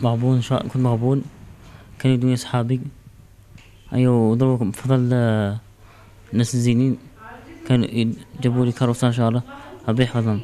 مغبون شو... كنت مغبون. كانوا يدوني صحابي. أيوه دول بفضل آه، ناس زينين كانوا جابولي كاروسة إن شاء الله. ربي يحفظهم.